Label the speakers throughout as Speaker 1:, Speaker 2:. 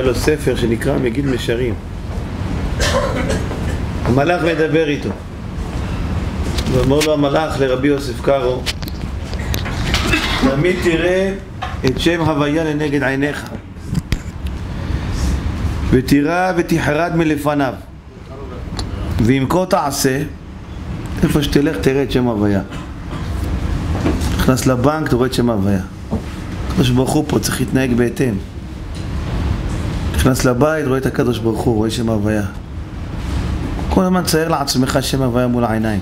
Speaker 1: היה לו ספר שנקרא מגיד משרים. המלאך מדבר איתו. ואומר לו המלאך לרבי יוסף קארו, תמיד תראה את שם הוויה לנגד עיניך, ותירא ותחרד מלפניו, ואם כה תעשה, איפה שתלך תראה את שם הוויה. נכנס לבנק, אתה רואה את שם הוויה. הקדוש ברוך הוא פה צריך להתנהג בהתאם. נכנס לבית, רואה את הקדוש ברוך הוא, רואה שם הוויה. כל הזמן צייר לעצמך שם הוויה מול העיניים.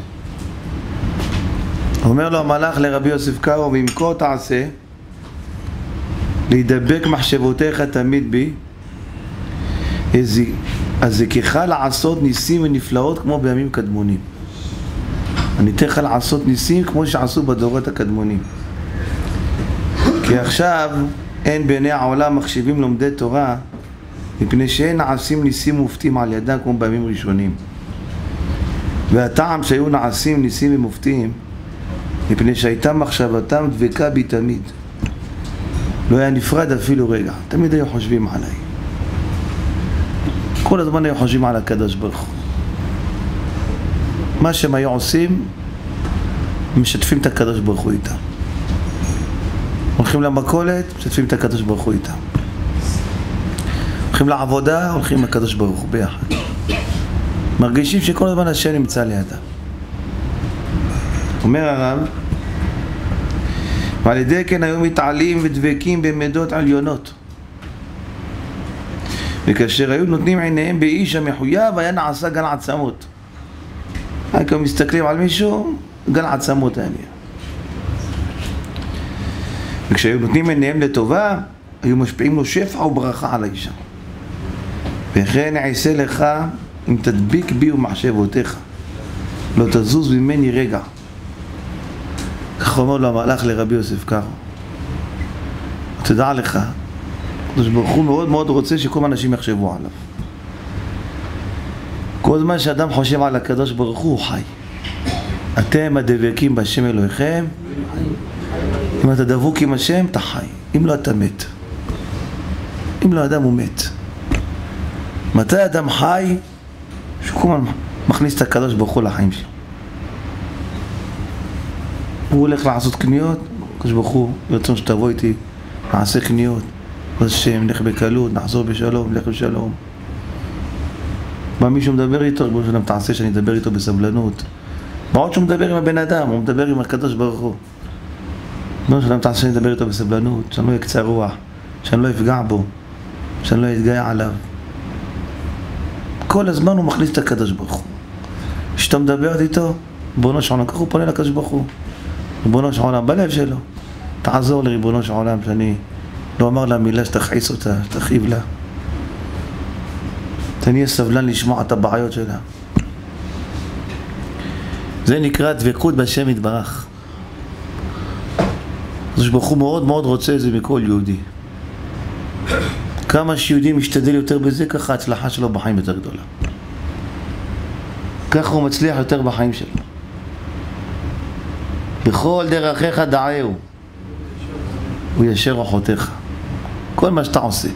Speaker 1: אומר לו המלאך לרבי יוסף קארו, ואם כה תעשה, להידבק מחשבותיך תמיד בי, הזכך לעשות ניסים ונפלאות כמו בימים קדמונים. אני אתן לך לעשות ניסים כמו שעשו בדורות הקדמונים. כי עכשיו אין בעיני העולם מחשיבים לומדי תורה מפני שאין נעשים ניסים מופתים על ידם כמו בימים ראשונים. והטעם שהיו נעשים ניסים ומופתים מפני שהייתה מחשבתם דבקה בי תמיד. לא היה נפרד אפילו רגע, תמיד היו חושבים עליי. כל הזמן היו חושבים על הקדוש ברוך הוא. מה שהם היו עושים, משתפים את הקדוש ברוך הוא איתם. הולכים למכולת, משתפים את הקדוש ברוך הוא איתם. הולכים לעבודה, הולכים לקדוש ברוך הוא ביחד. מרגישים שכל הזמן השם נמצא לידם. אומר הרב, ועל ידי כן היו מתעלים ודבקים במידות עליונות. וכאשר היו נותנים עיניהם באיש המחויב, היה נעשה גל עצמות. רק הם מסתכלים על מישהו, גל עצמות היה נהיה. וכשהיו נותנים עיניהם לטובה, היו משפיעים לו שפע וברכה על האישה. וכן אעשה לך אם תדביק בי ומחשבותיך, לא תזוז ממני רגע. כך אומר לו המלאך לרבי יוסף קארו. תדע לך, הקדוש ברוך הוא מאוד מאוד רוצה שכל האנשים יחשבו עליו. כל זמן שאדם חושב על הקדוש ברוך הוא, הוא חי. אתם הדבקים בשם אלוהיכם, אם אתה דבוק עם השם, אתה חי. אם לא, אתה מת. אם לא, אדם הוא מת. מתי אדם חי? שכל מכניס את הקדוש ברוך הוא לחיים שלו. הוא הולך לעשות קניות, הקדוש ברוך הוא, ברצון שתבוא איתי, נעשה קניות. השם, נלך בקלות, נחזור בשלום, נלך בשלום. בא מישהו מדבר איתו, ריבונו שלם, תעשה שאני אדבר איתו בסבלנות. מה עוד שהוא מדבר עם הבן אדם, הוא מדבר עם הקדוש ברוך הוא. ריבונו שלם, תעשה שאני אדבר איתו בסבלנות, שאני לא אקצה רוח, שאני לא אפגע בו, שאני לא אתגאה עליו. כל הזמן הוא מכניס את הקדוש ברוך הוא. כשאתה מדבר איתו, ריבונו של עולם, ככה הוא פונה לקדוש ברוך הוא. ריבונו של עולם, בלב שלו. תעזור לריבונו של עולם שאני לא אומר לה מילה שתכעיס אותה, שתכאיב לה. תהיה סבלן לשמוע את הבעיות שלה. זה נקרא דבקות בשם יתברך. הקדוש ברוך הוא מאוד מאוד רוצה את זה מכל יהודי. כמה שיהודי משתדל יותר בזה, ככה ההצלחה שלו בחיים יותר גדולה. ככה הוא מצליח יותר בחיים שלו. בכל דרכיך דעהו, הוא ישר רוחותיך. כל מה שאתה עושה.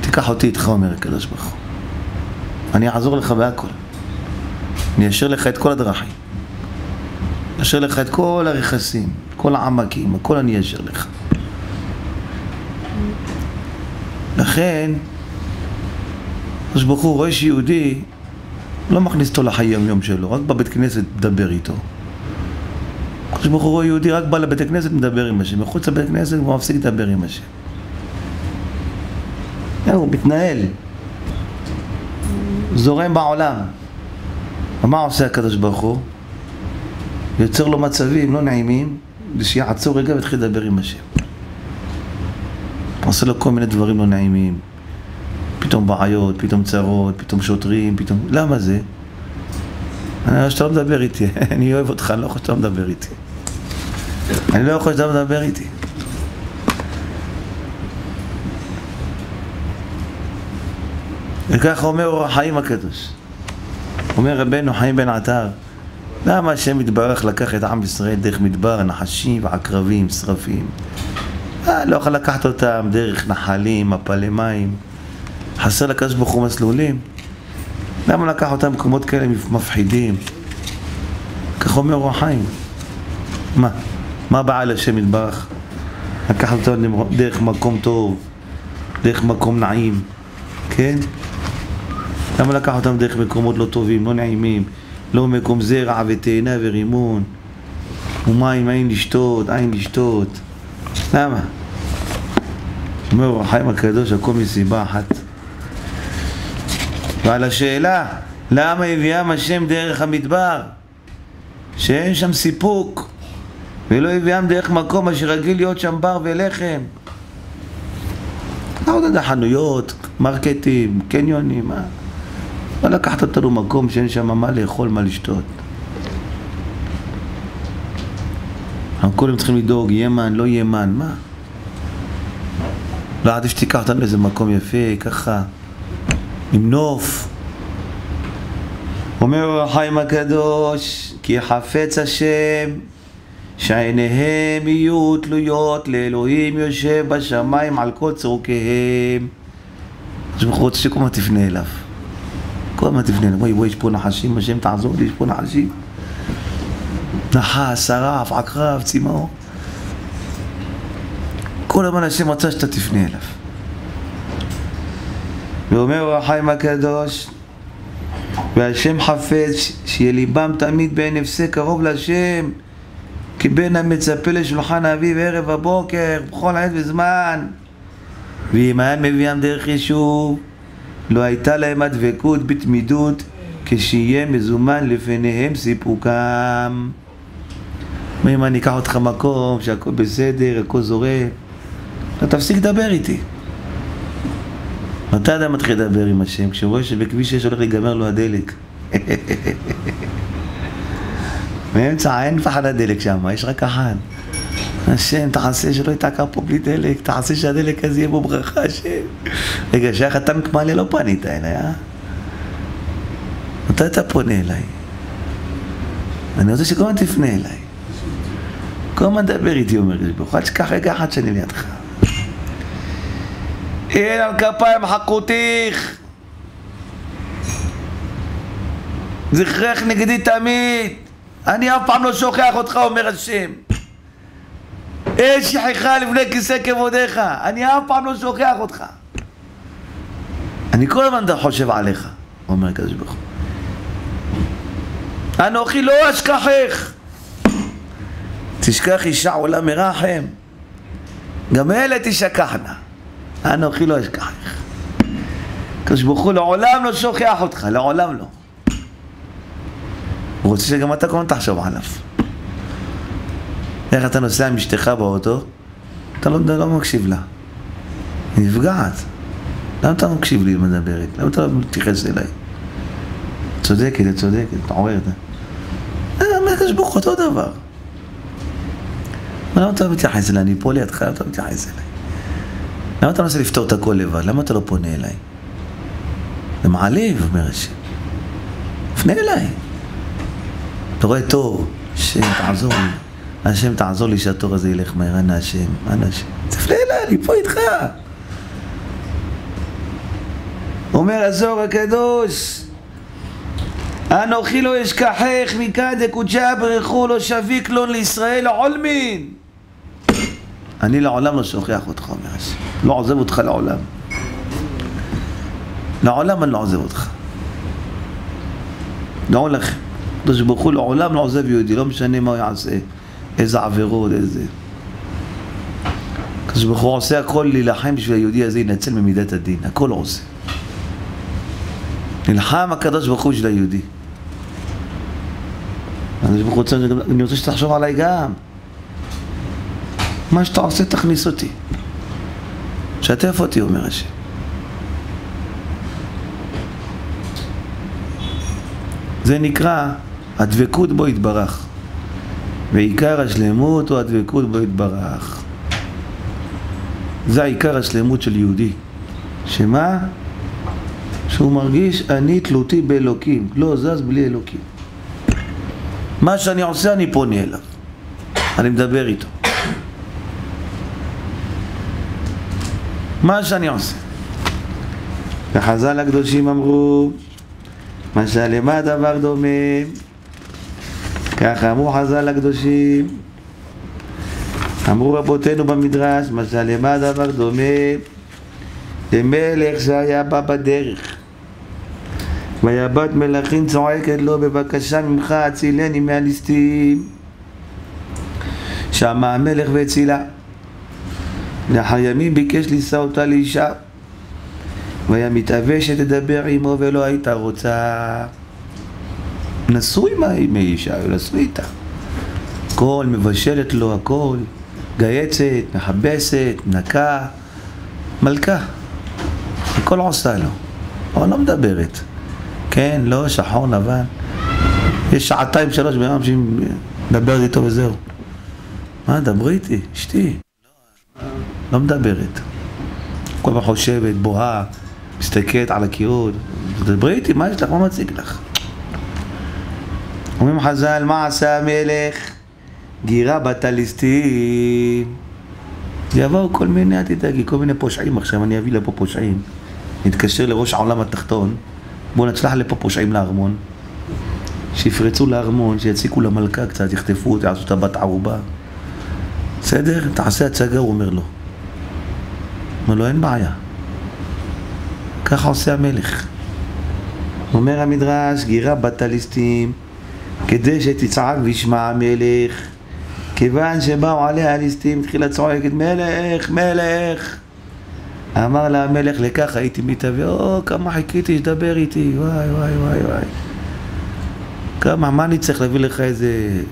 Speaker 1: תיקח אותי איתך, אומר הקדוש ברוך. אני אעזור לך בהכל. אני אשר לך את כל הדרכים. אשר לך את כל הרכסים, כל העמקים, הכל אני אשר לך. לכן, הקדוש ברוך הוא רואה שיהודי לא מכניס אותו לחיי היום שלו, רק בבית כנסת מדבר איתו. הקדוש ברוך הוא רואה יהודי רק בא לבית הכנסת מדבר עם השם, מחוץ לבית הכנסת הוא מפסיק לדבר עם השם. הוא מתנהל, זורם בעולם. ומה עושה הקדוש ברוך הוא? יוצר לו מצבים לא נעימים, ושיעצור רגע ויתחיל לדבר עם השם. עושה לו כל מיני דברים לא נעימים. פתאום בעיות, פתאום צרות, פתאום שוטרים, פתאום... למה זה? אני רואה שאתה לא מדבר איתי, אני אוהב אותך, אני לא יכול שאתה לא מדבר איתי. אני לא יכול שאתה מדבר איתי. וככה אומר אור החיים הקדוש. אומר רבנו חיים בן עטר, למה השם יתברך לקח את עם ישראל דרך מדבר נחשים ועקרבים, שרפים? אה, לא יכול לקחת אותם דרך נחלים, מפלי מים. חסר לקדוש ברוך הוא מסלולים. למה לקח אותם במקומות כאלה מפחידים? כך אומר אור החיים. מה? מה בעל השם יתברך? לקחת אותם דרך מקום טוב, דרך מקום נעים, כן? למה לקח אותם דרך מקומות לא טובים, לא נעימים, לא מקום זרע ותאנה ורימון, ומים אין לשתות, אין לשתות? למה? אומר אור החיים הקדוש, הכל מסיבה אחת. ועל השאלה, למה הביאם השם דרך המדבר? שאין שם סיפוק, ולא הביאם דרך מקום אשר רגיל להיות שם בר ולחם. עוד יודע, חנויות, מרקטים, קניונים, מה? לא לקחת אותנו מקום שאין שם מה לאכול, מה לשתות. אנחנו קודם צריכים לדאוג, ימן, לא ימן, מה? לא עדיף שתיקח אותנו לאיזה מקום יפה, ככה, עם נוף. אומר החיים הקדוש, כי חפץ השם שעיניהם יהיו תלויות לאלוהים יושב בשמיים על כל צורכיהם. אז הוא רוצה שכל הזמן תפנה אליו. כל הזמן תפנה אליו. וואי וואי, יש פה נחשים, השם תעזור לי, יש פה נחשים. נחש, שרף, עקרב, צמאור. כל הזמן השם רצה שאתה תפנה אליו. ואומר החיים הקדוש, והשם חפץ שיהיה ליבם תמיד בעין הפסק קרוב להשם כי בין המצפה לשולחן אביו ערב הבוקר בכל עת וזמן ואם היה מביאם דרך יישוב לא הייתה להם הדבקות בתמידות כשיהיה מזומן לפניהם סיפוקם אם אני אקח אותך מקום שהכל בסדר, הכל זורם אתה תפסיק לדבר איתי מתי אדם מתחיל לדבר עם השם? כשהוא רואה שבכביש 6 הולך להיגמר לו הדלק. באמצע אין פחד הדלק שם, יש רק אחת. השם, תעשה שלא ייתקע פה בלי דלק, תעשה שהדלק הזה יהיה בו ברכה, השם. רגע, שייך אתה מקמליה לא פנית אליי, אה? מתי אתה פונה אליי? אני רוצה שכל הזמן תפנה אליי. כל הזמן דבר איתי, אומר הקדוש ברוך הוא, תשכח רגע אחד שאני לידך. אין על כפיים חקותיך זכרך נגדי תמיד! אני אף פעם לא שוכח אותך אומר השם. אין שכחה לפני כיסא כבודיך אני אף פעם לא שוכח אותך. אני כל הזמן חושב עליך אומר הקדוש ברוך הוא. אנוכי לא אשכחך תשכח אישה עולה מרחם גם אלה תשכחנה אנוכי לא אשכחך. הקדוש ברוך הוא לעולם לא שוכח אותך, לעולם לא. הוא רוצה שגם אתה הזמן תחשוב עליו. איך אתה נוסע עם אשתך באוטו, אתה לא, לא מקשיב לה. היא נפגעת. למה אתה מקשיב לי ומדברת? למה אתה לא מתייחס אליי? צודקת, את צודקת, מתעוררת. אה, הקדוש ברוך הוא אותו דבר. למה אתה לא מתייחס אליי? אני פה לידך, למה אתה לא מתייחס אליי? למה אתה מנסה לפתור את הכל לבד? למה אתה לא פונה אליי? זה מעליב, אומר השם. פנה אליי. אתה רואה תור, השם תעזור לי. השם תעזור לי שהתור הזה ילך מהר, אנא השם, אנא השם. תפנה אליי, אני פה איתך. אומר הזוהר הקדוש, אנוכי לא אשכחך מכד דקודשא ברכו לא שביק לון לישראל עולמין אני לעולם לא שוכח אותך, אומר השם. לא עוזב אותך לעולם. לעולם אני לא עוזב אותך. דעו לכם, הקדוש ברוך הוא לעולם לא עוזב יהודי, לא משנה מה הוא יעשה, איזה עבירות, איזה... הקדוש ברוך הוא עושה הכל להילחם בשביל היהודי הזה ינצל ממידת הדין, הכל הוא עושה. נלחם הקדוש ברוך הוא בשביל היהודי. אני רוצה שתחשוב עליי גם. מה שאתה עושה תכניס אותי. שתף אותי, אומר השם. זה נקרא הדבקות בו יתברך. ועיקר השלמות הוא הדבקות בו יתברך. זה העיקר השלמות של יהודי. שמה? שהוא מרגיש אני תלותי באלוקים, לא זז בלי אלוקים. מה שאני עושה אני פונה אליו, אני מדבר איתו. מה שאני עושה. וחז"ל הקדושים אמרו, משל למה דבר דומה? ככה אמרו חז"ל הקדושים, אמרו רבותינו במדרש, משל למה דבר דומה? למלך שהיה בא בדרך והיה בת מלכים צועקת לו בבקשה ממך הצילני מהליסטים שמע המלך והצילה לאחר ימים ביקש לישא אותה לאישה והיה מתאווה שתדבר עמו ולא הייתה רוצה. נשוי עם האישה, נשוי איתה. הכל מבשלת לו הכל גייצת, מכבסת, נקה מלכה. הכל עושה לו. אבל לא מדברת. כן, לא, שחור, לבן. יש שעתיים שלוש ביום שהיא מדברת איתו וזהו. מה, דברי איתי, אשתי לא מדברת. כל פעם חושבת, בוהה מסתכלת על הקירות דברי איתי, מה יש לך? מה מציג לך? אומרים חז"ל, מה עשה המלך? גירה בטליסטים. יבואו כל מיני, אל תדאגי, כל מיני פושעים. עכשיו, אני אביא לפה פושעים. נתקשר לראש העולם התחתון. בואו נצלח לפה פושעים לארמון. שיפרצו לארמון, שיציקו למלכה קצת, יחטפו אותה, יעשו את הבת ערובה. בסדר? תעשה הצגה, הוא אומר לו אומר לו, אין בעיה. ככה עושה המלך. אומר המדרש, גירה בטליסטים כדי שתצעק וישמע המלך. כיוון שבאו עליה הליסטים, התחילה צועקת מלך, מלך. אמר לה המלך לכך הייתי מתהווה, או כמה חיכיתי שתדבר איתי, וואי וואי וואי וואי. כמה, מה אני צריך להביא לך איזה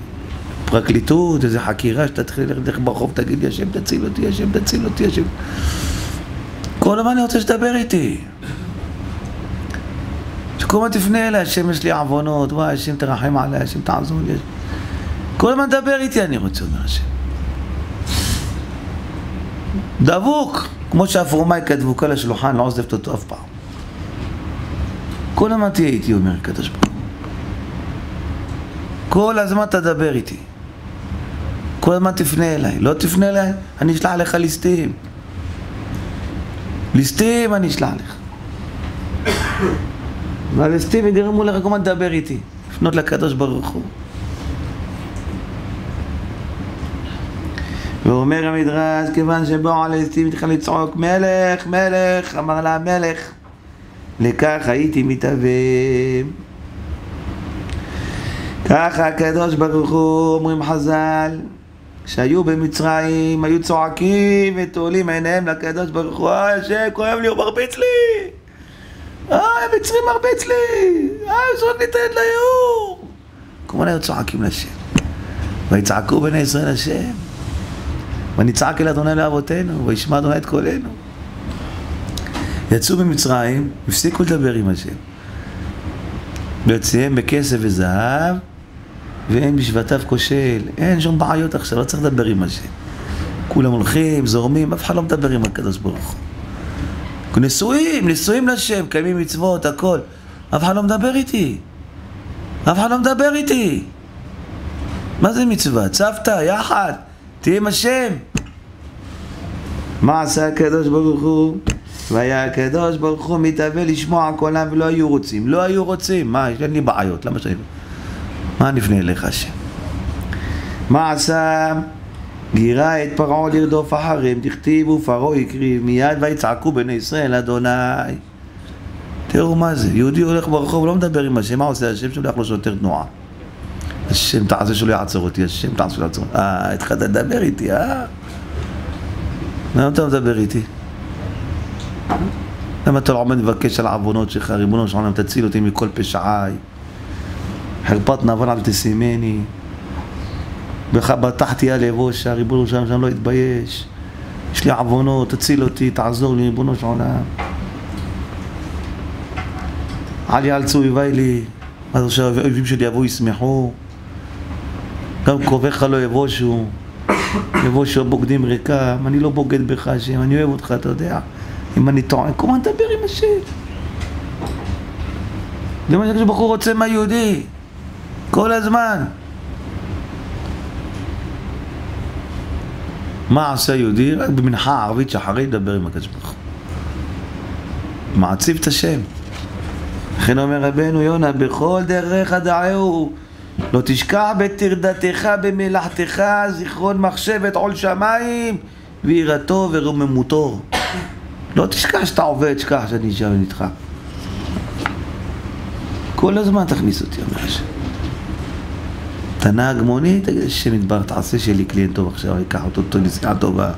Speaker 1: פרקליטות, איזה חקירה שתתחיל ללכת ברחוב, תגיד לי השם תציל אותי, השם תציל אותי, השם כל הזמן אני רוצה שתדבר איתי שכל הזמן תפנה אליי, השם יש לי עוונות, וואי השם תרחם עליי, השם תעזור לי כל הזמן תדבר איתי אני רוצה, אומר השם דבוק כמו שהפרומאי כתבו כל השלוחן, לא עוזבת אותו אף פעם. כל הזמן תהיה איתי, אומר הקדוש ברוך. כל הזמן תדבר איתי. כל הזמן תפנה אליי. לא תפנה אליי, אני אשלח לך ליסטים. ליסטים אני אשלח לך. והליסטים יגרמו לך כל הזמן לדבר איתי. לפנות לקדוש ברוך הוא. ואומר המדרש, כיוון שבאו הליסטים התחיל לצעוק, מלך, מלך, אמר לה המלך, לכך הייתי מתהווה. ככה הקדוש ברוך הוא, אומרים חז"ל, כשהיו במצרים, היו צועקים ותולים עיניהם לקדוש ברוך הוא, אה, השם, כואב לי, הוא מרביץ לי! אה, המצרים מרביץ לי! אה, זרוק לי את היד ליאור! כמובן היו צועקים לשם. ויצעקו בני ישראל השם. ונצעק אל אדוני לאבותינו, וישמע אדוני את קולנו. יצאו ממצרים, הפסיקו לדבר עם השם. ויוציאם בכסף וזהב, ואין בשבטיו כושל. אין שום בעיות עכשיו, לא צריך לדבר עם השם. כולם הולכים, זורמים, אף אחד לא מדבר עם הקדוש ברוך הוא. נשואים, נשואים לשם, קיימים מצוות, הכל. אף אחד לא מדבר איתי. אף אחד לא מדבר איתי. מה זה מצווה? צוותא, יחד. תהיה עם השם. מה עשה הקדוש ברוך הוא? והיה הקדוש ברוך הוא מתהווה לשמוע קולם ולא היו רוצים. לא היו רוצים. מה, יש לי בעיות, למה שאני... מה נפנה אליך השם? מה עשה? גירה את פרעה לרדוף אחריהם, תכתיבו פרעה הקריב מיד ויצעקו בני ישראל אדוני. תראו מה זה, יהודי הולך ברחוב, לא מדבר עם השם, מה עושה השם? שולח לו שוטר תנועה. השם תעשה שלא יעצור אותי, השם תעשה שלא יעצור אותי. אה, התחלת לדבר איתי, אה? למה אתה מדבר איתי? למה אתה לא עומד לבקש על העוונות שלך, ריבונו של עולם, תציל אותי מכל פשעיי. חרפת נבל אל תשימני. בטחתי על אבושה, ריבונו של עולם, שאני לא אתבייש. יש לי עוונות, תציל אותי, תעזור לי, ריבונו של עולם. אל יאלצו אויביי לי, אז האויבים שלי יבואו ישמחו. גם קרוביך לא יבושו, יבושו בוגדים ריקם, אני לא בוגד בך השם, אני אוהב אותך, אתה יודע. אם אני טועה, כל הזמן תדבר עם השם. זה מה שהקדוש ברוך הוא רוצה מהיהודי, כל הזמן. מה עושה היהודי? רק במנחה הערבית שאחרי ידבר עם הקדוש ברוך הוא. מעציב את השם. לכן אומר רבנו יונה, בכל דרך דעהו, לא תשכח בטרדתך במלאכתך, זיכרון מחשבת עול שמיים, ויראתו ורוממותו. לא תשכח שאתה עובד, תשכח שאני שם איתך. כל הזמן תכניס אותי, אומר השם. אתה נהג מונית, תגיד, השם יתברך, תעשה שלי קליינט טוב עכשיו, אקח אותו אותו נסיעה טובה.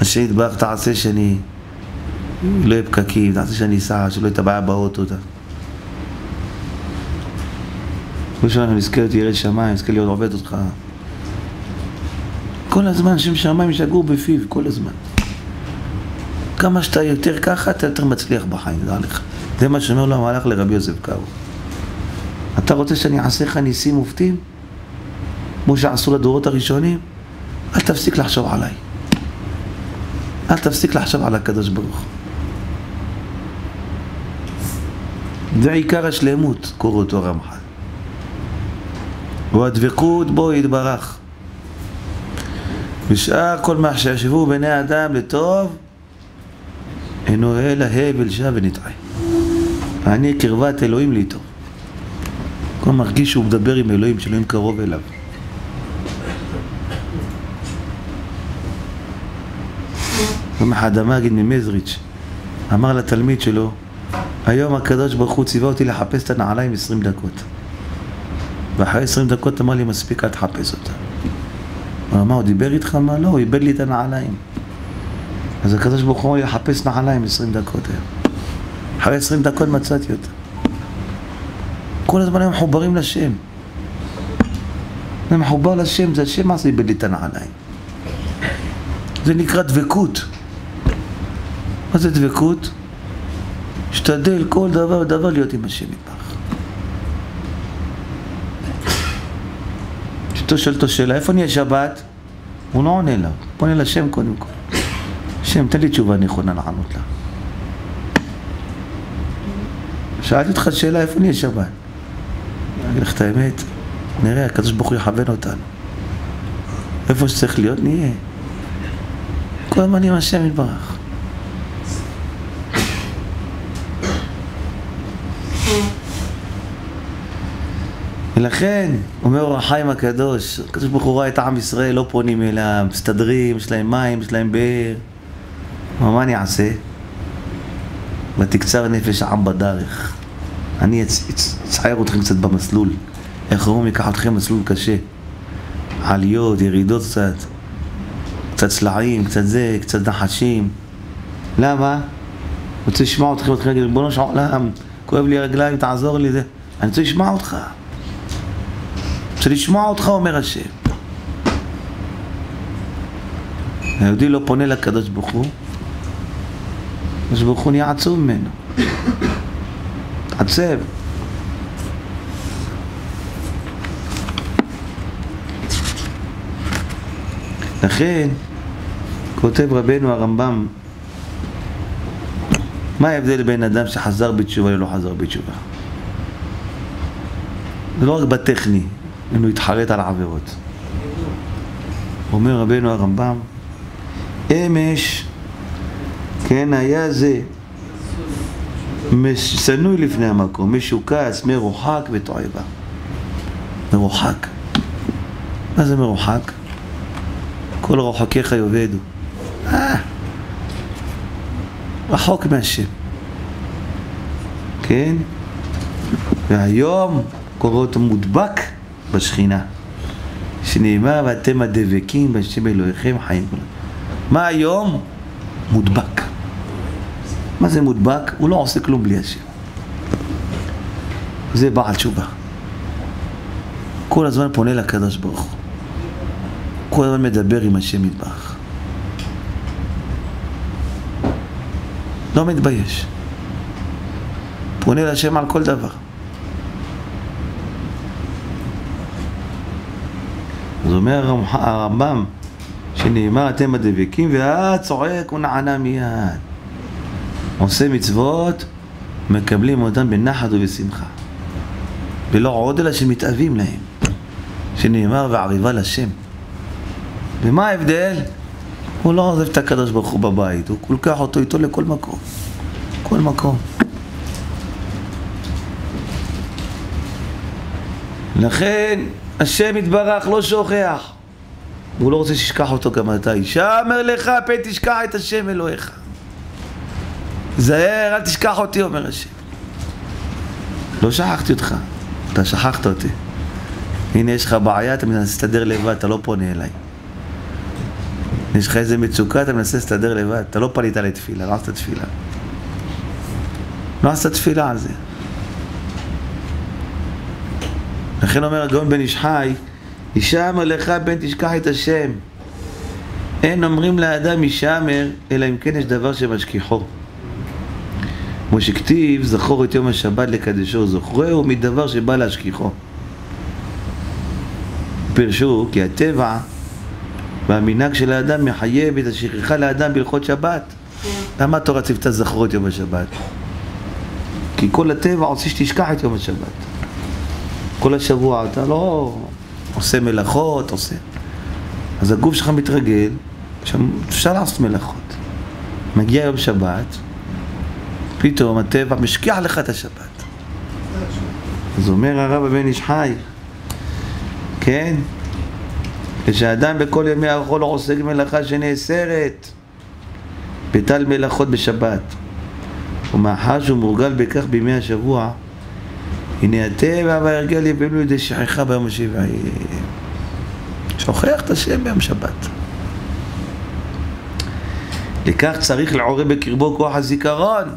Speaker 1: השם יתברך, תעשה שאני לא יהיה פקקים, תעשה שאני אסע, שלא יהיה בעיה באוטו. כמו שאנחנו נזכה להיות ירא שמיים, נזכה להיות עובד אותך. כל הזמן שם שמיים שגור בפיו, כל הזמן. כמה שאתה יותר ככה, אתה יותר מצליח בחיים, דע לך. זה מה שאומר לו המהלך לרבי יוסף קארו. אתה רוצה שאני אעשה לך ניסים מופתים? כמו שעשו לדורות הראשונים? אל תפסיק לחשוב עליי. אל תפסיק לחשוב על הקדוש ברוך. זה עיקר השלמות, קורא אותו הרמח"ל. והדבקות בו יתברך. ושאר כל מה שישבו בני אדם לטוב, אינו אלא הבל שב ונטעה. אני קרבת אלוהים לי איתו. כל מרגיש שהוא מדבר עם אלוהים, שאלוהים קרוב אליו. יום אחד המגיד ממזריץ' אמר לתלמיד שלו, היום הקדוש ברוך הוא ציווה אותי לחפש את הנעליים עשרים דקות. ואחרי עשרים דקות אמר לי, מספיק, אל תחפש אותה. הוא אמר, הוא דיבר איתך? מה? לא, הוא איבד לי את הנעליים. אז הקדוש ברוך הוא לחפש נעליים עשרים דקות היום. אחרי עשרים דקות מצאתי אותה. כל הזמן הם מחוברים לשם. אני מחובר לשם, זה השם לי את הנעליים. זה נקרא דבקות. מה זה דבקות? השתדל כל דבר ודבר להיות עם השם יתברך. אשתו שואל אותו שאלה, איפה נהיה שבת? הוא לא עונה לה, פונה לשם קודם כל. השם, תן לי תשובה נכונה לענות לה. שאלתי אותך שאלה, איפה נהיה שבת? אגיד לך את האמת, נראה, הקדוש ברוך הוא יכוון אותנו. איפה שצריך להיות, נהיה. כל הזמן עם השם יתברך. ולכן, אומר אור החיים הקדוש, הקדוש ברוך הוא רואה את עם ישראל, לא פונים אליו, מסתדרים, יש להם מים, יש להם באר. מה אני אעשה? ותקצר נפש העם בדרך. אני אצער אתכם קצת במסלול. איך אומרים, אקח אתכם מסלול קשה. עליות, ירידות קצת, קצת סלעים, קצת זה, קצת נחשים. למה? רוצה לשמוע אתכם, אתכם להגיד, ריבונו של עולם, כואב לי הרגליים, תעזור לי זה. אני רוצה לשמוע אותך. רוצה לשמוע אותך, אומר השם. היהודי לא פונה לקדוש ברוך הוא, הקדוש ברוך הוא נהיה עצוב ממנו. עצב. לכן, כותב רבנו הרמב"ם, מה ההבדל בין אדם שחזר בתשובה ללא חזר בתשובה? זה לא רק בטכני, אם הוא יתחרט על העבירות. אומר רבנו הרמב"ם, אמש, כן, היה זה שנוי לפני המקום, משוקץ, מרוחק ותועבה. מרוחק. מה זה מרוחק? כל רוחקיך יאבדו. אה, רחוק מהשם. כן? והיום קורא אותו מודבק בשכינה. שנאמר ואתם הדבקים בהשם אלוהיכם חיים. מה היום? מודבק. מה זה מודבק? הוא לא עושה כלום בלי השם. זה בעל תשובה. כל הזמן פונה לקדוש ברוך הוא. כל הזמן מדבר עם השם מטבח. לא מתבייש. פונה להשם על כל דבר. אז אומר הרמב"ם, שנאמר אתם הדבקים, ואז צועק ונענה מיד. עושה מצוות, מקבלים אותם בנחת ובשמחה. ולא עוד אלא שמתאבים להם. שנאמר ועריבה לשם. ומה ההבדל? הוא לא עוזב את הקדוש ברוך הוא בבית, הוא לוקח אותו איתו לכל מקום. כל מקום. לכן השם יתברך לא שוכח. הוא לא רוצה שתשכח אותו גם אתה. ישמר לך פן תשכח את השם אלוהיך. זהר, אל תשכח אותי, אומר השם. לא שכחתי אותך, אתה שכחת אותי. הנה יש לך בעיה, אתה מנסה להסתדר לבד, אתה לא פונה אליי. יש לך איזה מצוקה, אתה מנסה להסתדר לבד, אתה לא פנית לתפילה, לא עשת תפילה. לא עשת תפילה על זה. לכן אומר הגאון בן איש חי, ישמר לך בן תשכח את השם. אין אומרים לאדם ישמר, אלא אם כן יש דבר שמשכיחו. כמו שכתיב, זכור את יום השבת לקדשו, זוכרהו מדבר שבא להשכיחו. פירשו כי הטבע והמנהג של האדם מחייב את השכחה לאדם בהלכות שבת. למה התורה ציוותה זכור את יום השבת? כי כל הטבע רוצה שתשכח את יום השבת. כל השבוע אתה לא עושה מלאכות, עושה... אז הגוף שלך מתרגל, אפשר לעשות מלאכות. מגיע יום שבת, פתאום הטבע משכיח לך את השבת. אז אומר הרב הבן איש חי, כן? כשאדם בכל ימי החול עוסק מלאכה שנאסרת, בטל מלאכות בשבת. ומאחר שהוא מורגל בכך בימי השבוע, הנה הטבע וההרגל יבלו לידי שכחה ביום השבעי. שוכח את השם ביום שבת. לכך צריך לעורר בקרבו כוח הזיכרון,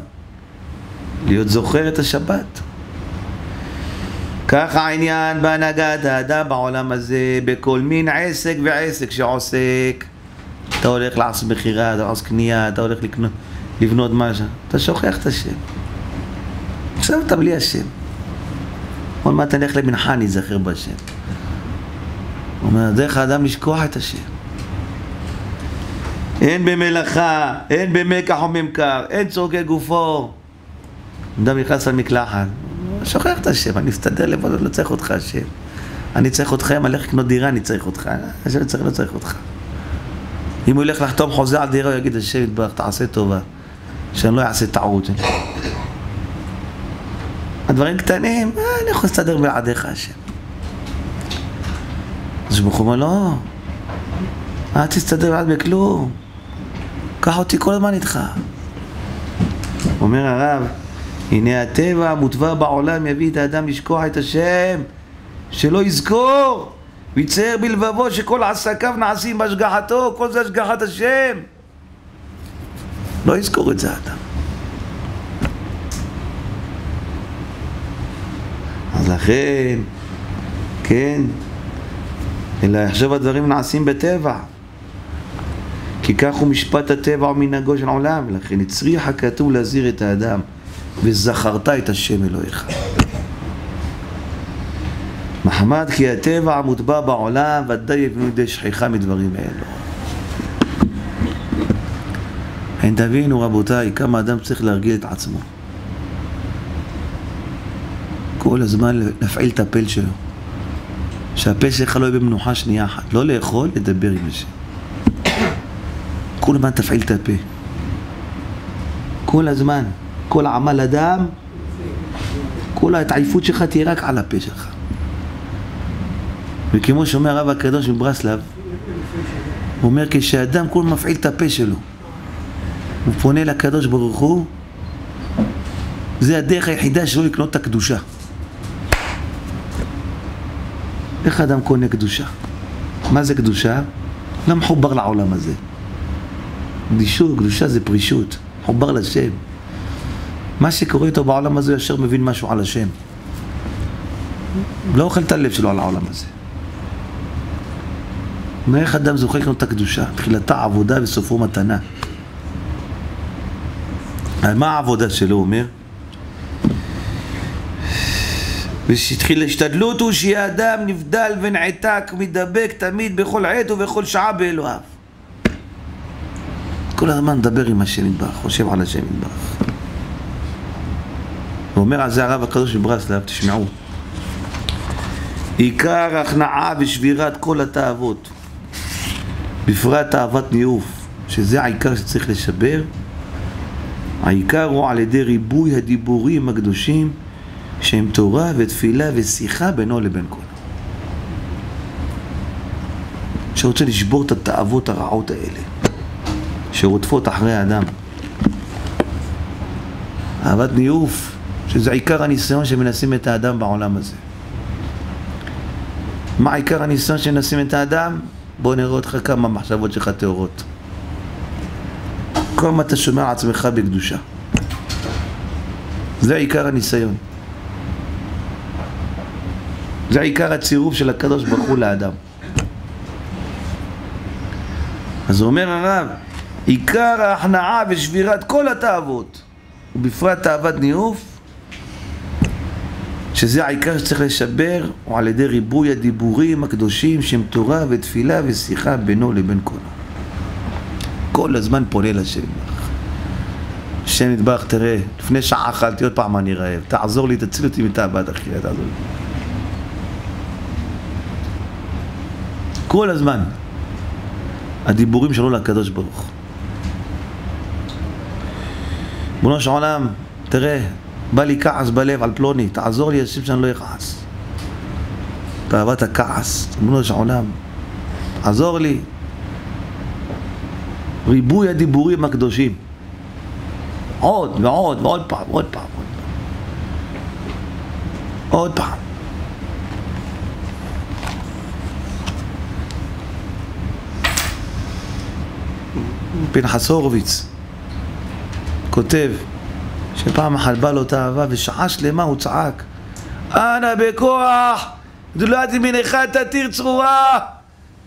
Speaker 1: להיות זוכר את השבת. כך העניין בהנהגת האדם בעולם הזה, בכל מין עסק ועסק שעוסק. אתה הולך לעשות מכירה, אתה עושה קנייה, אתה הולך לקנות, לבנות משהו, אתה שוכח את השם. עכשיו אתה בלי השם. עוד מעט נלך למנחה, ניזכר בשם. הוא אומר, דרך האדם לשכוח את השם. אין במלאכה, אין במקח או ממכר, אין צורכי גופו. אדם נכנס למקלחת, שוכח את השם, אני מסתדר לבד, לא צריך אותך השם. אני צריך אותך, אם אני הולך לקנות דירה, אני צריך אותך. השם צריך, לא צריך אותך. אם הוא ילך לחתום חוזה על דירה, הוא יגיד, השם יתברך, תעשה טובה. שאני לא אעשה טעות. הדברים קטנים, אה, אני יכול להסתדר בלעדיך השם. אז ברוך הוא אומר, לא, אל תסתדר בלעד בכלום. קח אותי כל הזמן איתך. אומר הרב, הנה הטבע המוטבע בעולם יביא את האדם לשכוח את השם, שלא יזכור, ויצייר בלבבו שכל עסקיו נעשים בהשגחתו, כל זה השגחת השם. לא יזכור את זה האדם. אז לכן, כן, אלא יחשב הדברים נעשים בטבע. כי כך הוא משפט הטבע ומנהגו של העולם, ולכן הצריך הכתוב להזהיר את האדם. וזכרת את השם אלוהיך. מחמד כי הטבע המוטבע בעולם ודאי יבנו ידי שכיחה מדברים אלו. אין תבינו רבותיי כמה אדם צריך להרגיל את עצמו. כל הזמן להפעיל את הפל שלו. שהפה שלך לא יהיה במנוחה שנייה אחת. לא לאכול, לדבר עם השם. כל הזמן תפעיל את הפה. כל הזמן. כל עמל אדם, כל ההתעייפות שלך תהיה רק על הפה שלך. וכמו שאומר הרב הקדוש מברסלב, הוא אומר כשאדם כל מפעיל את הפה שלו, הוא פונה לקדוש ברוך הוא, זה הדרך היחידה שלו לקנות את הקדושה. איך אדם קונה קדושה? מה זה קדושה? לא מחובר לעולם הזה. קדישות, קדושה זה פרישות, מחובר לשם. מה שקורה איתו בעולם הזה ישר מבין משהו על השם. לא אוכל את הלב שלו על העולם הזה. מאיך אדם זוכה לקנות את הקדושה? תחילתה עבודה וסופו מתנה. על מה העבודה שלו הוא אומר? ושתחיל השתדלות הוא שיהיה אדם נבדל ונעתק, מדבק תמיד בכל עת ובכל שעה באלוהיו. כל הזמן מדבר עם השם יתברך, חושב על השם יתברך. ואומר על זה הרב הקדוש מברסלב, תשמעו. עיקר הכנעה ושבירת כל התאוות בפרט תאוות ניאוף, שזה העיקר שצריך לשבר. העיקר הוא על ידי ריבוי הדיבורים הקדושים שהם תורה ותפילה ושיחה בינו לבין כל. שרוצה לשבור את התאוות הרעות האלה, שרודפות אחרי האדם. אהבת ניאוף, שזה עיקר הניסיון שמנסים את האדם בעולם הזה. מה עיקר הניסיון שמנסים את האדם? בוא נראה אותך כמה מחשבות שלך טהורות. כמה אתה שומע עצמך בקדושה. זה עיקר הניסיון. זה עיקר הצירוף של הקדוש ברוך הוא לאדם. אז אומר הרב, עיקר ההכנעה ושבירת כל התאוות, ובפרט תאוות ניאוף, שזה העיקר שצריך לשבר, הוא על ידי ריבוי הדיבורים הקדושים שהם תורה ותפילה ושיחה בינו לבין כל כל הזמן פונה לשם. השם נדבך, תראה, לפני שעה אכלתי, עוד פעם אני רעב, תעזור לי, תציל אותי מתאוות אכילה, תעזור לי. כל הזמן. הדיבורים שלו לקדוש ברוך. בנו של עולם, תראה, בא לי כעס בלב על פלוני, תעזור לי, השם שאני לא אכעס. תאוות הכעס, בנו של עולם, עזור לי. ריבוי הדיבורים הקדושים. עוד ועוד ועוד פעם, עוד פעם, עוד פעם. עוד פעם. פנחס הורוביץ כותב שפעם אחת בא לו תאווה ושעה שלמה הוא צעק אנא בכוח גדולת ימינך תתיר צרורה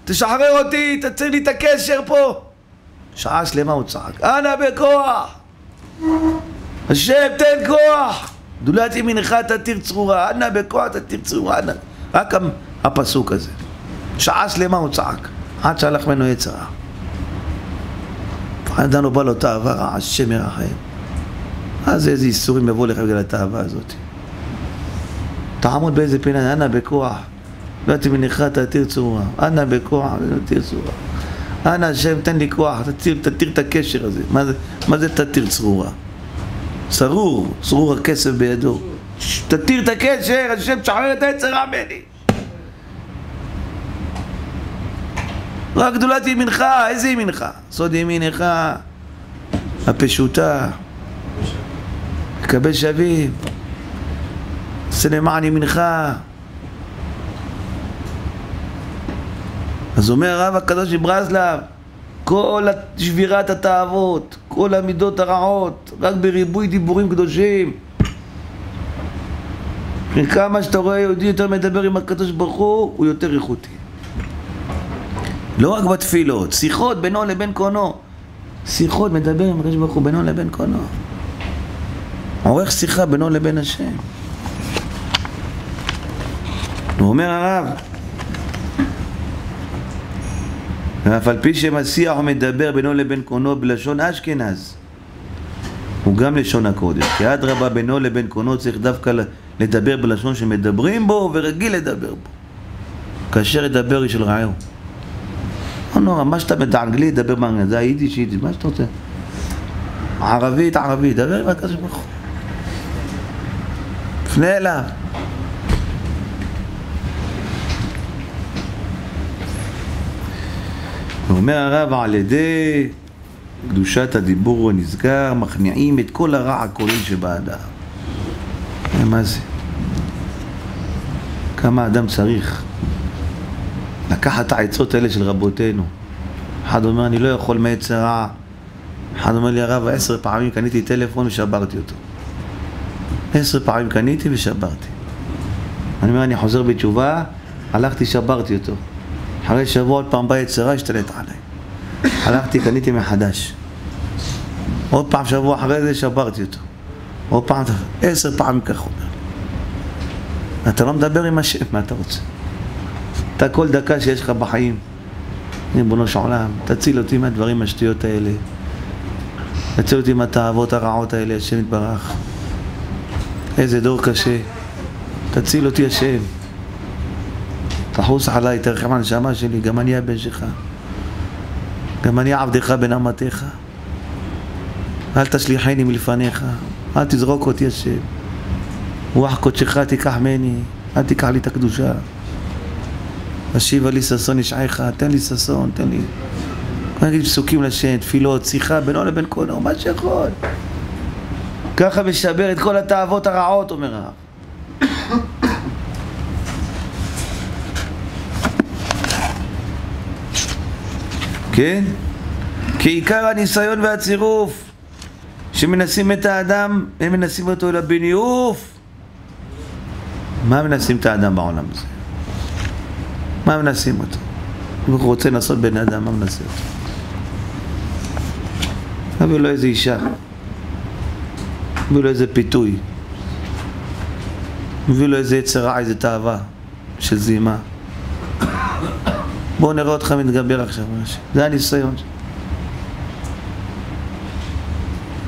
Speaker 1: תשחרר אותי, תציר לי את הקשר פה. שעה שלמה הוא צעק אנא בכוח השם תן כוח גדולת ימינך תתיר צרורה אנא בכוח תתיר צרורה. אנא רק הפסוק הזה. שעה שלמה הוא צעק עד שהלך ממנו יצרה עדיין לא בא לו תאווה רעה, השם ירחם. אז איזה איסורים יבואו לך בגלל התאווה הזאת. תעמוד באיזה פינה, אנא בכוח. לא תמניחה תתיר צורה. אנא בכוח, תתיר צורה. אנא השם תן לי כוח, תתיר, תתיר את הקשר הזה. מה זה, מה זה תתיר צרורה? צרור, צרור הכסף בידו. תתיר את הקשר, השם תשחרר את היצר ממני. רק גדולת ימינך, איזה ימינך? סוד ימינך הפשוטה, לקבל שווים, עשה למען ימינך. אז אומר הרב הקדוש מברסלב, כל שבירת התאוות, כל המידות הרעות, רק בריבוי דיבורים קדושים. כמה שאתה רואה יהודי יותר מדבר עם הקדוש ברוך הוא, הוא יותר איכותי. לא רק בתפילות, שיחות בינו לבין קונו. שיחות, מדבר עם הקדוש ברוך הוא בינו לבין קונו. עורך שיחה בינו לבין השם. הוא אומר הרב, ואף על פי שמסיח ומדבר בינו לבין קונו בלשון אשכנז, הוא גם לשון הקודש. כי אדרבה בינו לבין קונו צריך דווקא לדבר בלשון שמדברים בו ורגיל לדבר בו. כאשר ידבר של רעהו. לא נורא, מה שאתה מדע אנגלית, דבר באנגלית, זה היידיש, יידיש, מה שאתה רוצה. ערבית, ערבית, דבר עם הקדוש ברוך הוא. פנה אליו. ואומר הרב, על ידי קדושת הדיבור הנזכר, מכניעים את כל הרע הכולל שבאדם. מה זה? כמה אדם צריך לקחת את העצות האלה של רבותינו. אחד אומר, אני לא יכול מעץ הרע. אחד אומר לי, הרב, עשר פעמים קניתי טלפון ושברתי אותו. עשר פעמים קניתי ושברתי. אני אומר, אני חוזר בתשובה, הלכתי, שברתי אותו. אחרי שבוע עוד פעם בא יצרה, השתלט עליי. הלכתי, קניתי מחדש. עוד פעם, שבוע אחרי זה, שברתי אותו. עוד פעם, עשר פעמים כך אומר. אתה לא מדבר עם השם, מה אתה רוצה? אתה כל דקה שיש לך בחיים, ריבונו של עולם, תציל אותי מהדברים השטויות האלה. תציל אותי מהתאוות הרעות האלה, השם יתברך. איזה דור קשה. תציל אותי השם. תחוס עליי, תרחם על הנשמה שלי, גם אני הבן שלך. גם אני עבדך בן אמתך. אל תשליכני מלפניך, אל תזרוק אותי השם. רוח קודשך תיקח ממני, אל תיקח לי את הקדושה. השיבה לי ששון ישעך, תן לי ששון, תן לי... אני אגיד פסוקים לשם, תפילות, שיחה בינו לבין קונו, מה שיכול. ככה משבר את כל התאוות הרעות, אומר הרב. כן? כי עיקר הניסיון והצירוף שמנסים את האדם, הם מנסים אותו אלא בניאוף. מה מנסים את האדם בעולם הזה? מה מנסים אותו? אם הוא רוצה לנסות בן אדם, מה מנסה אותו? מביא לו איזה אישה, מביא לו איזה פיתוי, מביא לו איזה יצר רע, איזה תאווה של זימה. בואו נראה אותך מתגבר עכשיו, זה הניסיון.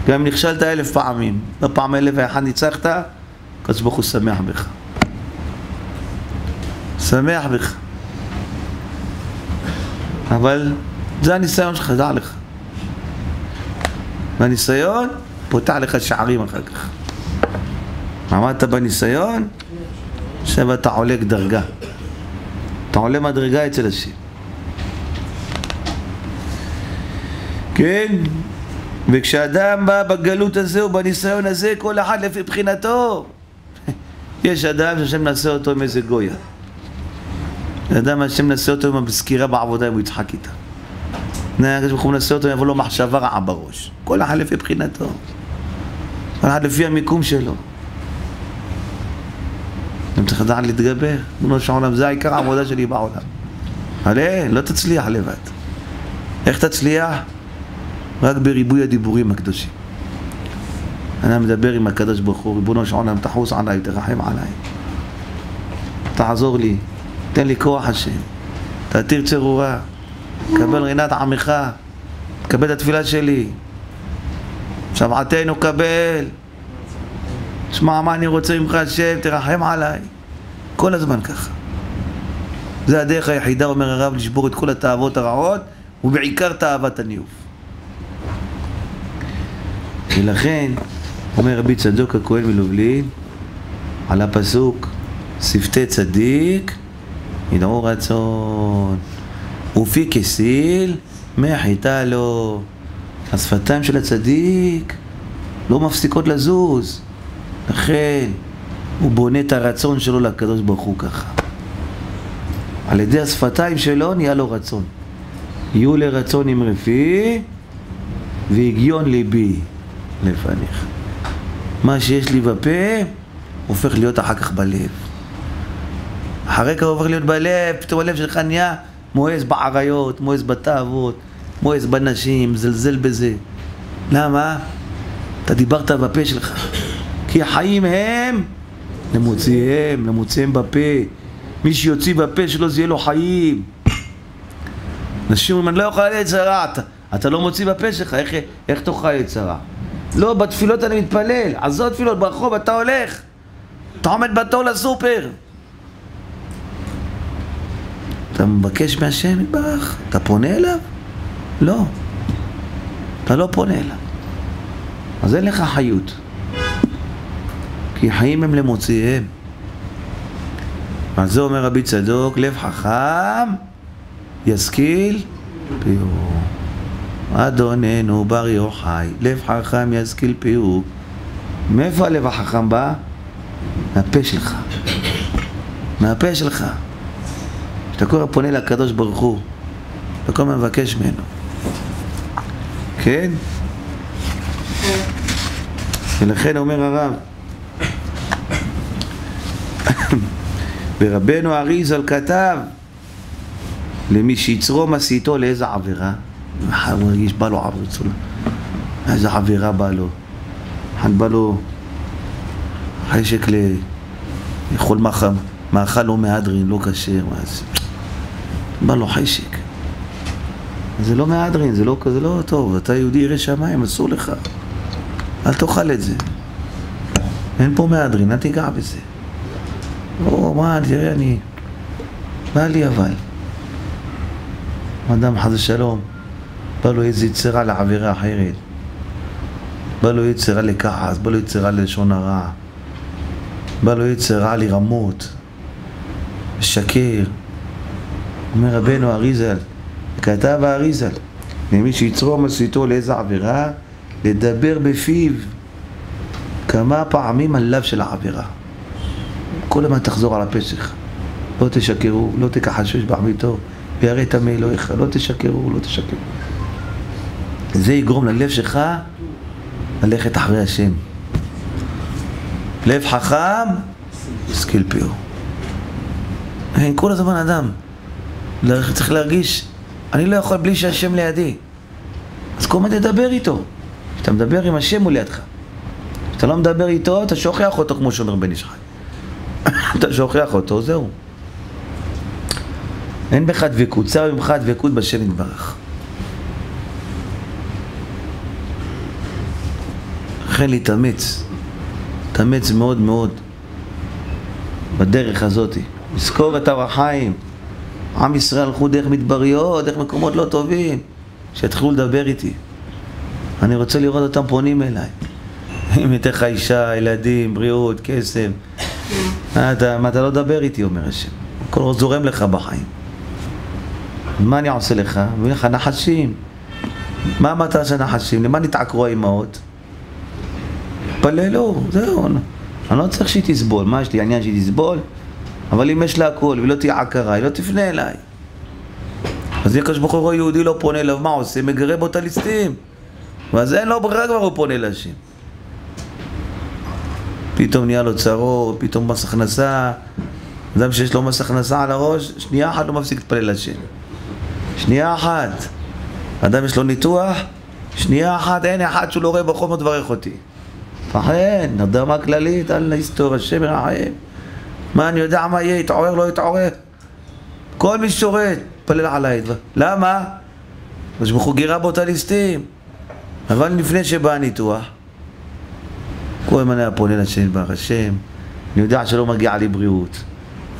Speaker 1: גם אם נכשלת אלף פעמים, בפעם אלף ואחד ניצחת, הקדוש ברוך הוא שמח בך. שמח בך. אבל זה הניסיון שלך, דע לך. והניסיון פותח לך שערים אחר כך. עמדת בניסיון, עכשיו אתה עולה דרגה. אתה עולה מדרגה אצל השם. כן? וכשאדם בא בגלות הזה או בניסיון הזה, כל אחד לפי בחינתו. יש אדם שהשם מנסה אותו עם איזה גויה. אדם השם מנסה אותו עם הסקירה בעבודה אם הוא יצחק איתה. הקדוש ברוך הוא מנסה אותו, יבוא לו מחשבה רעה בראש. כל אחד לפי בחינתו. כל אחד לפי המיקום שלו. אתה צריך לדעת להתגבר. ריבונו של עולם, זה העיקר העבודה שלי בעולם. אבל לא תצליח לבד. איך תצליח? רק בריבוי הדיבורים הקדושים. אני מדבר עם הקדוש ברוך הוא, ריבונו של עולם, תחוס עליי, תרחם עליי. תעזור לי, תן לי כוח השם, תתיר צרורה, קבל רינת עמך, קבל את התפילה שלי. שבעתנו קבל. שמע מה אני רוצה ממך השם, תרחם עליי. כל הזמן ככה. זה הדרך היחידה, אומר הרב, לשבור את כל התאוות הרעות, ובעיקר תאוות הניאוף. ולכן, אומר רבי צדוק הכהן מלובלין, על הפסוק, שפתי צדיק, ידעו רצון, ופי כסיל, מחייתה לו. השפתיים של הצדיק לא מפסיקות לזוז, לכן הוא בונה את הרצון שלו לקדוש ברוך הוא ככה. על ידי השפתיים שלו נהיה לו רצון. יהיו לרצון עם רפי והגיון ליבי. לפניך. מה שיש לי בפה הופך להיות אחר כך בלב. אחרי כך הופך להיות בלב, פתאום הלב שלך נהיה מואס בעריות, מואס בתאוות, מואס בנשים, זלזל בזה. למה? אתה דיברת בפה שלך. כי החיים הם למוציאם, למוציאם בפה. מי שיוציא בפה שלו זה יהיה לו חיים. אנשים אומרים, אני לא יכול יצר רע, אתה, אתה לא מוציא בפה שלך, איך, איך תאכל יצר רע? לא, בתפילות אני מתפלל. עזוב תפילות, ברחוב אתה הולך. אתה עומד בתור לסופר. אתה מבקש מהשם יתברך? אתה פונה אליו? לא. אתה לא פונה אליו. אז אין לך חיות. כי חיים הם למוציאיהם. על זה אומר רבי צדוק, לב חכם ישכיל פיור. אדוננו בר יוחאי, לב חכם ישכיל פיהו. מאיפה הלב החכם בא? מהפה שלך. מהפה שלך. כשאתה כל הזמן פונה לקדוש ברוך הוא, אתה כל הזמן מבקש ממנו. כן? ולכן אומר הרב, ורבנו אריזל כתב למי שיצרו מסיתו לאיזה עבירה? הוא מרגיש, בא לו צולה. איזה עבירה בא לו. אחד בא לו חשק לאכול מאכל לא מהדרין, לא כשר, בא לו חשק. זה לא מהדרין, זה לא, זה לא טוב, אתה יהודי ירא שמיים, אסור לך. אל תאכל את זה. אין פה מהדרין, אל תיגע בזה. לא, מה, תראה, אני... בא לי אבל. אדם חס ושלום. בא לו איזה יצירה לעבירה אחרת. בא לו יצירה לכעס, בא לו יצירה ללשון הרע. בא לו יצירה לרמות, לשקר. אומר רבנו אריזל, כתב האריזל, למי שיצרו מסיתו לאיזה עבירה, לדבר בפיו כמה פעמים על לאו של העבירה. כל הזמן תחזור על שלך. לא תשקרו, לא תכחשוש בעמיתו, וירא טמא אלוהיך, לא תשקרו, לא תשקרו. זה יגרום ללב שלך ללכת אחרי השם. לב חכם, השכיל פיהו. כל הזמן אדם צריך להרגיש, אני לא יכול בלי שהשם לידי. אז כל הזמן תדבר איתו. כשאתה מדבר עם השם הוא לידך. כשאתה לא מדבר איתו, אתה שוכח אותו, כמו שאומר בן איש. אתה שוכח אותו, זהו. אין בך דבקות, צר ממך דבקות בשם יתברך. לכן להתאמץ, להתאמץ מאוד מאוד בדרך הזאת. לזכור את אור החיים. עם ישראל הלכו דרך מדבריות, דרך מקומות לא טובים, שיתחילו לדבר איתי. אני רוצה לראות אותם פונים אליי. אם ייתן לך אישה, ילדים, בריאות. מה אתה, מה אתה לא מדבר איתי, אומר השם. הכל זורם לך בחיים. מה אני עושה לך? מביא לך נחשים. מה המטרה של נחשים? למה נתעקרו האימהות? התפללו, זהו. אני לא צריך שהיא תסבול. מה יש לי עניין שהיא תסבול? אבל אם יש לה הכל ולא תהיה עקרה, היא לא תפנה אליי. אז אם הקדוש ברוך הוא יהודי לא פונה אליו, מה עושה? מגרה בו את הליסטים. ואז אין לו ברירה כבר הוא פונה להשם. פתאום נהיה לו צרות, פתאום מס הכנסה. אדם שיש לו מס הכנסה על הראש, שנייה אחת לא מפסיק להתפלל להשם. שנייה אחת. אדם יש לו ניתוח, שנייה אחת, אין אחד שהוא לא רואה בחומר דברך אותי. פחד, נרדמה כללית, אל נסתור, השם ירחם. מה, אני יודע מה יהיה, יתעורר, לא יתעורר? כל מי ששורד, פלל עליי. למה? אז ברוך הוא גירה באותה ליסטים. אבל לפני שבא הניתוח, כל הזמן היה פונה לשם ברוך השם, אני יודע שלא מגיע לי בריאות.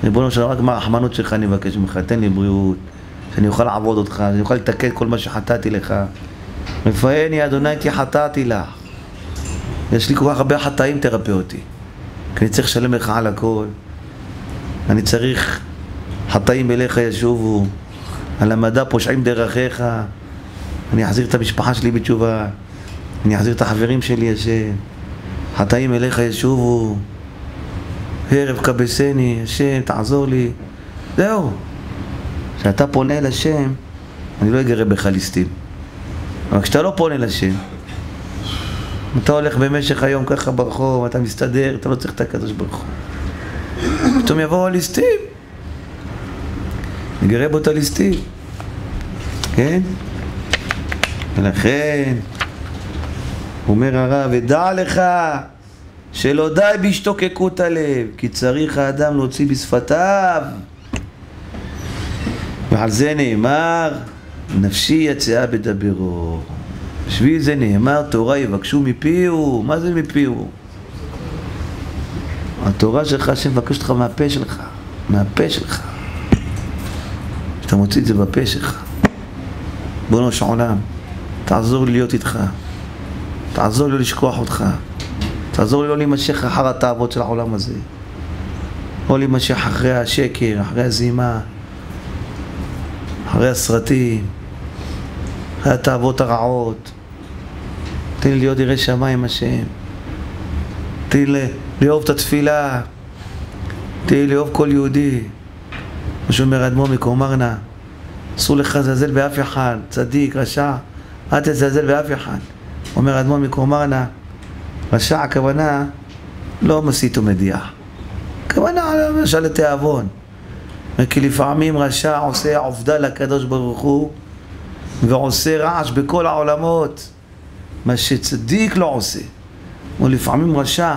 Speaker 1: ריבונו שלום, רק מהרחמנות שלך אני מבקש ממך, תן לי בריאות, שאני אוכל לעבוד אותך, שאני אוכל לתקן כל מה שחטאתי לך. רפאני אדוני כי חטאתי לך. יש לי כל כך הרבה חטאים, תרפא אותי. כי אני צריך לשלם לך על הכל. אני צריך חטאים אליך ישובו, על המדע פושעים דרכיך. אני אחזיר את המשפחה שלי בתשובה, אני אחזיר את החברים שלי, השם. חטאים אליך ישובו, הרב כבסני, השם, תעזור לי. זהו. כשאתה פונה אל השם, אני לא אגרה בך ליסטים. אבל כשאתה לא פונה לשם, אתה הולך במשך היום ככה ברחוב, אתה מסתדר, אתה לא צריך את הקדוש ברוך הוא. פתאום יבואו הליסטים. נגרה בו את הליסטים. כן? ולכן, אומר הרב, ודע לך שלא די בהשתוקקות הלב, כי צריך האדם להוציא בשפתיו. ועל זה נאמר, נפשי יצאה בדברו. בשביל זה נאמר, תורה יבקשו מפיהו. מה זה מפיהו? התורה שלך שמבקשת לך מהפה שלך, מהפה שלך. אתה מוציא את זה בפה שלך. בונו של עולם, תעזור לי להיות איתך. תעזור לי לא לשכוח אותך. תעזור לי לא להימשך אחר התאוות של העולם הזה. לא להימשך אחרי השקר, אחרי הזימה, אחרי הסרטים, אחרי התאוות הרעות. תן לי להיות ירא שמיים השם. תן לי לאהוב את התפילה. לי לאהוב כל יהודי. כמו שאומר אדמו מקומרנה, אסור לך לזלזל באף אחד, צדיק, רשע, אל תזלזל באף אחד. אומר אדמו"ר מקומרנה, רשע הכוונה לא מסית ומדיח. הכוונה למשל לתיאבון. כי לפעמים רשע עושה עובדה לקדוש ברוך הוא ועושה רעש בכל העולמות, מה שצדיק לא עושה. ולפעמים רשע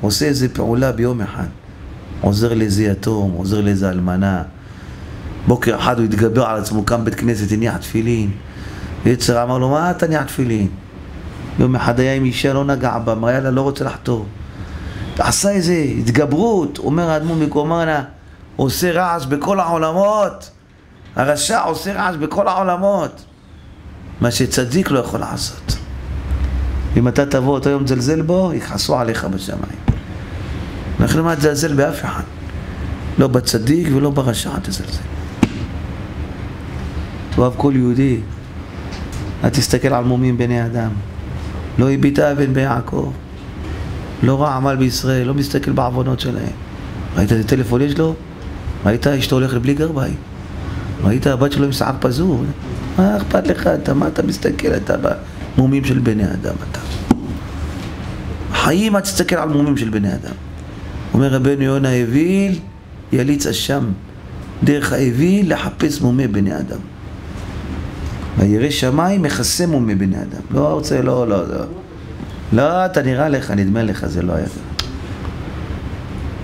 Speaker 1: עושה איזה פעולה ביום אחד. עוזר לאיזה יתום, עוזר לאיזה אלמנה. בוקר אחד הוא התגבר על עצמו, קם בית כנסת, הניח תפילין. יצר אמר לו, מה אתה ניח תפילין? יום אחד היה עם אישה, לא נגע בה, אמר יאללה, לא רוצה לחתור. עשה איזה התגברות, אומר האדמו"ר מקומרנה, עושה רעש בכל העולמות. הרשע עושה רעש בכל העולמות. מה שצדיק לא יכול לעשות. אם אתה תבוא אותו יום תזלזל בו, יכעסו עליך בשמיים. לכן מה תזלזל באף אחד. לא בצדיק ולא ברשע תזלזל. תאהב כל יהודי. אל תסתכל על מומים בני אדם. לא הביט אבן ביעקב. לא רע עמל בישראל, לא מסתכל בעוונות שלהם. ראית איזה טלפון יש לו? ראית אשתו הולכת בלי גרביים. ראית הבת שלו עם שיער פזור. מה אכפת לך? אתה, מה אתה מסתכל? אתה במומים של בני אדם, אתה. חיים אל תסתכל על מומים של בני אדם. אומר רבנו יונה אוויל, יליץ אשם. דרך האוויל לחפש מומי בני אדם. וירא שמיים מכסה מומי בני אדם. לא רוצה, לא, לא, לא. לא, אתה נראה לך, נדמה לך, זה לא היה ככה.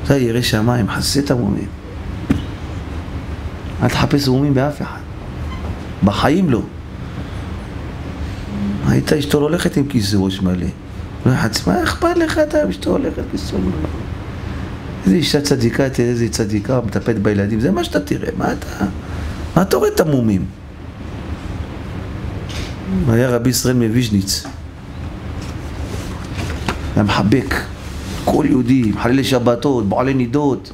Speaker 1: זה ירא שמיים, מכסה את המומים. אל תחפש מומים באף אחד. בחיים לא. הייתה אשתו הולכת עם כיסא ראש מלא. לא יחץ, מה אכפת לך אתה אשתו הולכת כיסא מלא? איזה אישה צדיקה, תראה איזה צדיקה, מטפלת בילדים, זה מה שאתה תראה, מה אתה... מה אתה רואה את המומים? היה רבי ישראל מוויז'ניץ. היה מחבק כל יהודי, מחללי שבתות, בעלי נידות.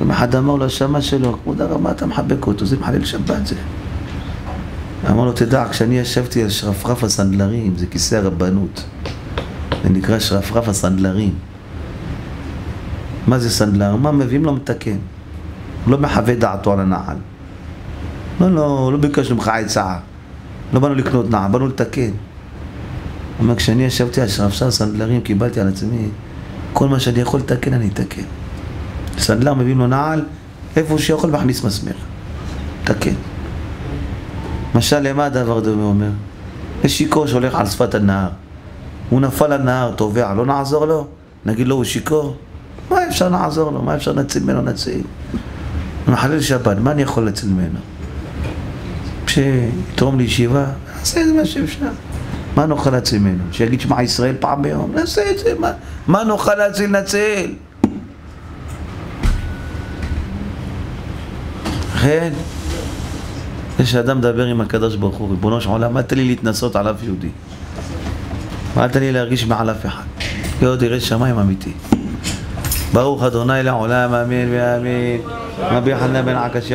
Speaker 1: יום אחד אמר לו השמה שלו, כבוד הרב, מה אתה מחבק אותו? זה מחלל שבת זה. אמר לו, תדע, כשאני ישבתי על שרפרף הסנדלרים, זה כיסא הרבנות. זה נקרא שרפרף הסנדלרים. מה זה סנדלר? מה מביאים לו מתקן. הוא לא מחווה דעתו על הנעל. לא, לא, לא ביקשנו ממך עצה. לא באנו לקנות נעל, באנו לתקן. הוא אומר, כשאני ישבתי על שרפרף הסנדלרים, קיבלתי על עצמי, כל מה שאני יכול לתקן, אני אתקן. סנדלר מביאים לו נעל, איפה שיכול מכניס מסמר. תקן. משל למה הדבר דומה אומר? יש שיכור שהולך על שפת הנהר. הוא נפל לנהר, טובע, לא נעזור לו? נגיד לו, הוא שיכור? מה אפשר לעזור לו? מה אפשר להציל ממנו? נציל. מחלל שבת, מה אני יכול להציל ממנו? שיתרום לישיבה, נעשה את זה מה שאפשר. מה נוכל להציל ממנו? שיגיד שמע ישראל פעם ביום? נעשה את זה, מה, מה נוכל להציל? נציל. לכן, זה שאדם מדבר עם הקדוש ברוך הוא, ריבונו של עולם, אל תן לי להתנסות על אף יהודי. ואל תן לי להרגיש מעל אף אחד. להיות ירא שמיים אמיתי. ברוך אדוני לעולם, אמן ואמן. רבי חנן בן עקשיא